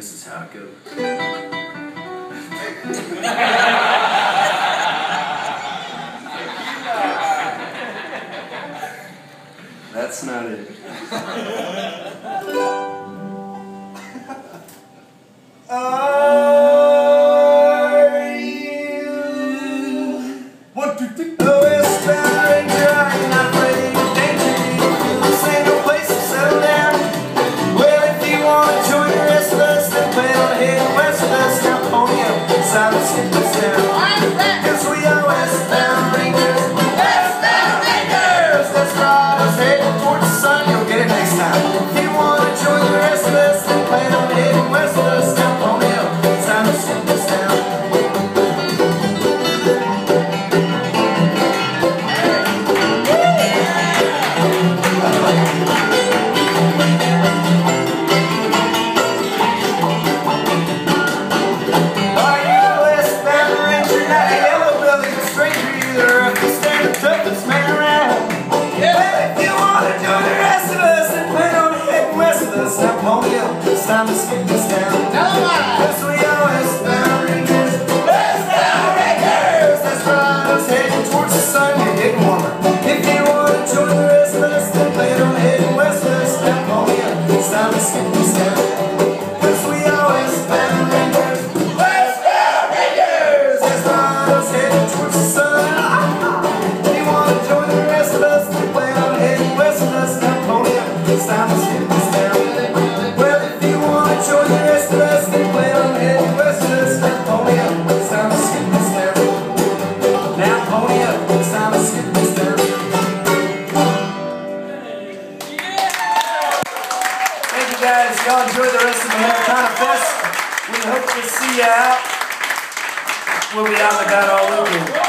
this is how it goes. That's not it. Are you? What do you think? say Won't you skip this down? We always found That's right, heading towards the sun You're getting warmer. If you wanna join the rest of us Then on heading skip this You guys. Y'all enjoy the rest of the Americana Fest. We hope to see you out. We'll be out with that all weekend.